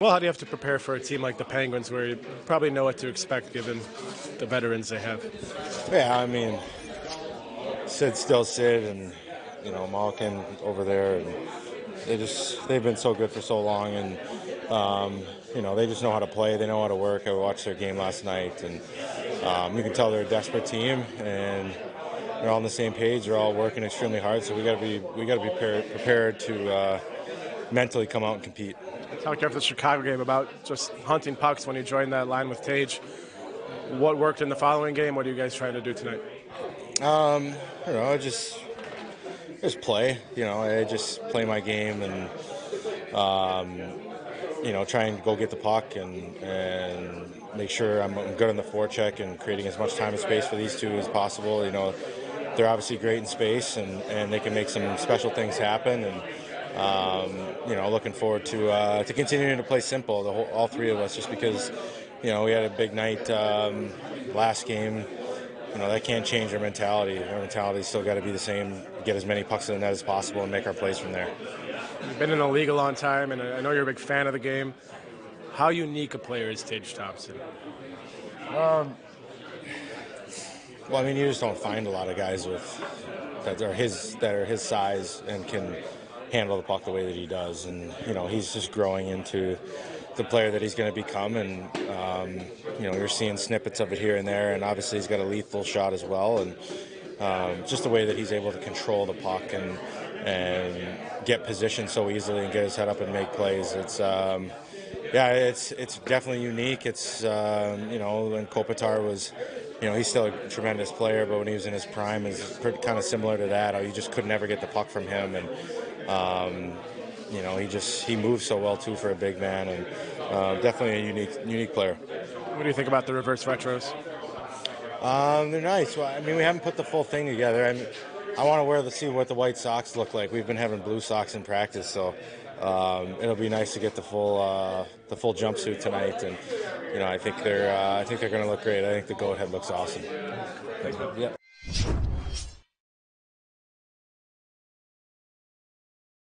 Well, how do you have to prepare for a team like the Penguins, where you probably know what to expect given the veterans they have? Yeah, I mean, Sid still Sid, and you know Malkin over there, and they just they've been so good for so long, and um, you know they just know how to play. They know how to work. I watched their game last night, and um, you can tell they're a desperate team, and they're all on the same page. They're all working extremely hard. So we got to be we got to be prepared, to uh, mentally come out and compete. Talked after the Chicago game about just hunting pucks when you joined that line with Tage. What worked in the following game? What are you guys trying to do tonight? Um, I don't know, just just play. You know, I just play my game and um, you know try and go get the puck and and make sure I'm good on the forecheck and creating as much time and space for these two as possible. You know, they're obviously great in space and and they can make some special things happen and. Um, you know, looking forward to uh, to continuing to play simple. The whole, all three of us, just because you know we had a big night um, last game. You know that can't change our mentality. Our mentality's still got to be the same. Get as many pucks in the net as possible and make our plays from there. You've been in the league a long time, and I know you're a big fan of the game. How unique a player is Tage Thompson? Um, well, I mean, you just don't find a lot of guys with that are his that are his size and can handle the puck the way that he does. And you know, he's just growing into the player that he's going to become. And um, you know, you're seeing snippets of it here and there. And obviously, he's got a lethal shot as well. And um, just the way that he's able to control the puck and and get positioned so easily and get his head up and make plays. It's um, yeah, it's it's definitely unique. It's um, you know when Kopitar was, you know, he's still a tremendous player, but when he was in his prime, is kind of similar to that. You just could never get the puck from him, and um, you know he just he moves so well too for a big man, and uh, definitely a unique unique player. What do you think about the reverse retros? Um, they're nice. Well, I mean, we haven't put the full thing together. I, mean, I want to wear the see what the white socks look like. We've been having blue socks in practice, so um, it'll be nice to get the full uh, the full jumpsuit tonight, and you know I think they're uh, I think they're going to look great. I think the goat head looks awesome. Thanks, Yeah.